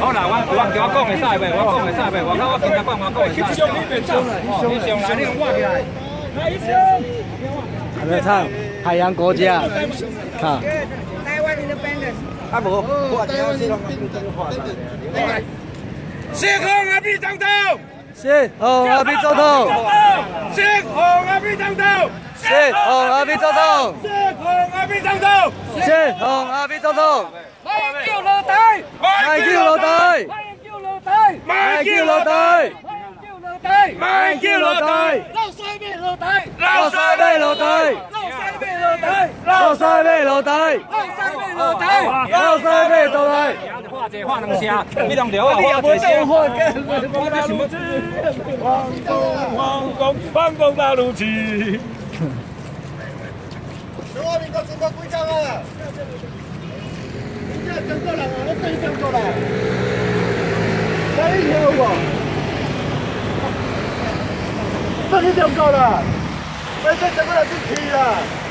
好啦，我我我讲会使袂？我讲会使袂？我讲我今日讲我讲会使。英雄你别走，英雄，英雄。还没唱海洋国家，看。台湾 independence。啊无，我台湾是拢变成化了。谢红阿比总统。谢红阿比总统。谢红阿比总统。谢红阿比总统。谢红阿比总统。谢红阿比总统。卖叫落地，卖叫落地，卖叫卖叫落地，卖叫落地，老西面落地，老西面落地，老西面落地，老西面落地，老西面落地，老西面落地。画一画两声，你当着我画一声。我这什么？皇宫，皇宫，皇宫大路去。中华民国中国几张啊？你这中国人啊，我真中国人。哪里有我？这是中国人，我这中国人进去了。